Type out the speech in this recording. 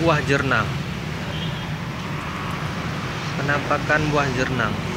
buah jernang. Penampakan buah jernang.